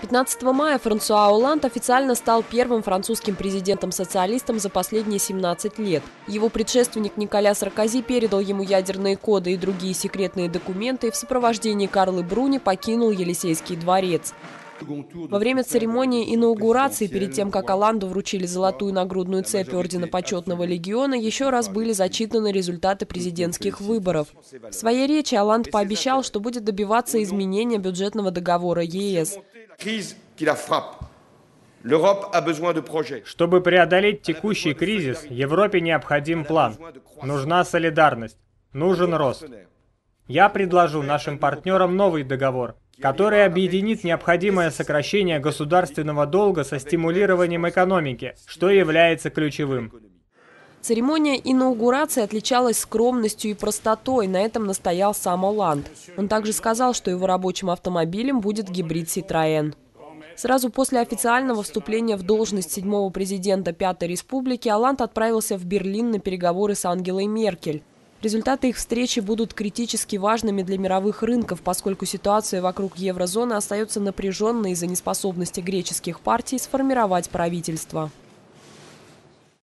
15 мая Франсуа Оланд официально стал первым французским президентом-социалистом за последние 17 лет. Его предшественник Николя Саркози передал ему ядерные коды и другие секретные документы и в сопровождении Карлы Бруни покинул Елисейский дворец. Во время церемонии инаугурации, перед тем, как Оланду вручили золотую нагрудную цепь Ордена Почетного Легиона, еще раз были зачитаны результаты президентских выборов. В своей речи Оланд пообещал, что будет добиваться изменения бюджетного договора ЕС. Чтобы преодолеть текущий кризис, Европе необходим план. Нужна солидарность. Нужен рост. Я предложу нашим партнерам новый договор, который объединит необходимое сокращение государственного долга со стимулированием экономики, что является ключевым. Церемония инаугурации отличалась скромностью и простотой, на этом настоял сам Оланд. Он также сказал, что его рабочим автомобилем будет гибрид Citroën. Сразу после официального вступления в должность седьмого президента Пятой Республики Оланд отправился в Берлин на переговоры с Ангелой Меркель. Результаты их встречи будут критически важными для мировых рынков, поскольку ситуация вокруг еврозоны остается напряженной из-за неспособности греческих партий сформировать правительство.